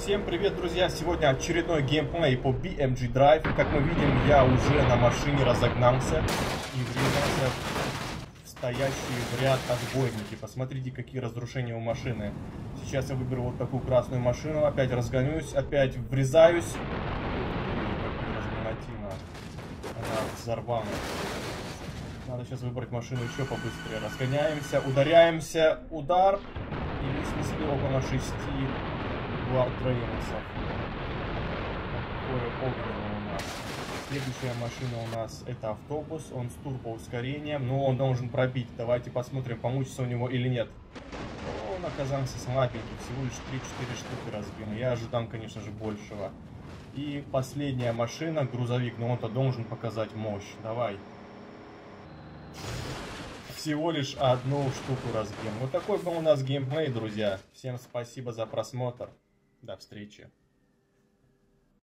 Всем привет, друзья! Сегодня очередной геймплей по BMG Drive. Как мы видим, я уже на машине разогнался и врезался в стоящие в ряд отбойники. Посмотрите, какие разрушения у машины. Сейчас я выберу вот такую красную машину, опять разгонюсь, опять врезаюсь. Она взорвана. Надо сейчас выбрать машину еще побыстрее. Разгоняемся, ударяемся, удар. И мы снесли около шести гвардрейнсов. Такое у нас. Следующая машина у нас это автобус. Он с турбоускорением, но он должен пробить. Давайте посмотрим, получится у него или нет. Он оказался слабенький, всего лишь 3-4 штуки разбил. Я ожидал, конечно же, большего. И последняя машина, грузовик, но он-то должен показать мощь. Давай всего лишь одну штуку разбьем. Вот такой был у нас геймплей, друзья. Всем спасибо за просмотр. До встречи.